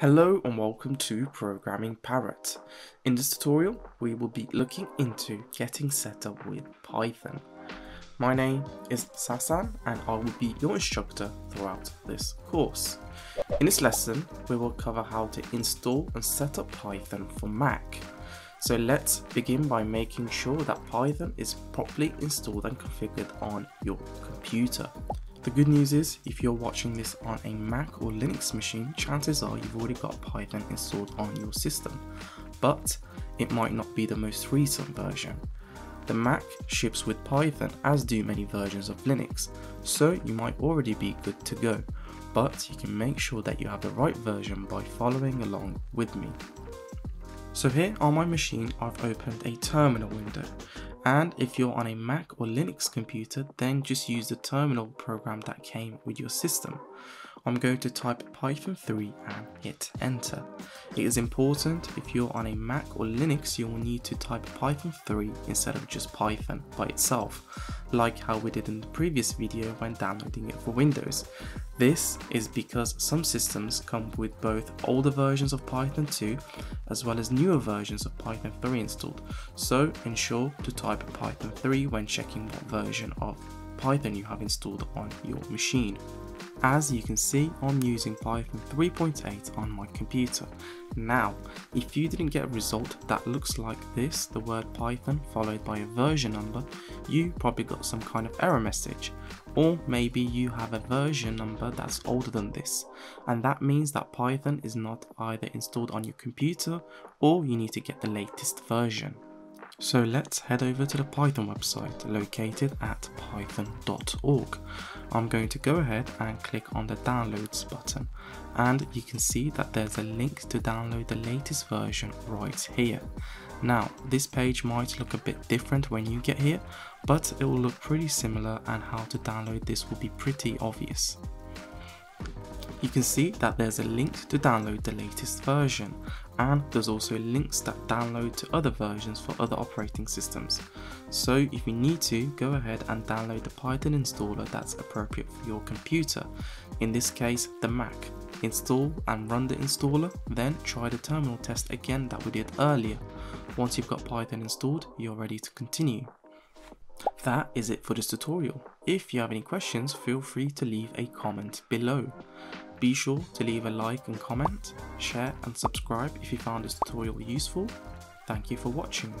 Hello and welcome to Programming Parrot. In this tutorial, we will be looking into getting set up with Python. My name is Sasan and I will be your instructor throughout this course. In this lesson, we will cover how to install and set up Python for Mac. So let's begin by making sure that Python is properly installed and configured on your computer. The good news is, if you're watching this on a Mac or Linux machine, chances are you've already got Python installed on your system, but it might not be the most recent version. The Mac ships with Python as do many versions of Linux, so you might already be good to go, but you can make sure that you have the right version by following along with me. So here on my machine I've opened a terminal window and if you're on a Mac or Linux computer, then just use the terminal program that came with your system. I'm going to type Python 3 and hit enter. It is important if you're on a Mac or Linux you will need to type Python 3 instead of just Python by itself, like how we did in the previous video when downloading it for Windows. This is because some systems come with both older versions of Python 2 as well as newer versions of Python 3 installed, so ensure to type Python 3 when checking what version of Python you have installed on your machine. As you can see, I'm using Python 3.8 on my computer. Now, if you didn't get a result that looks like this, the word Python followed by a version number, you probably got some kind of error message. Or maybe you have a version number that's older than this, and that means that Python is not either installed on your computer or you need to get the latest version. So let's head over to the Python website located at python.org. I'm going to go ahead and click on the downloads button and you can see that there's a link to download the latest version right here. Now this page might look a bit different when you get here but it will look pretty similar and how to download this will be pretty obvious you can see that there's a link to download the latest version and there's also links that download to other versions for other operating systems. So if you need to, go ahead and download the Python installer that's appropriate for your computer, in this case the Mac. Install and run the installer, then try the terminal test again that we did earlier. Once you've got Python installed, you're ready to continue. That is it for this tutorial. If you have any questions, feel free to leave a comment below. Be sure to leave a like and comment, share and subscribe if you found this tutorial useful. Thank you for watching.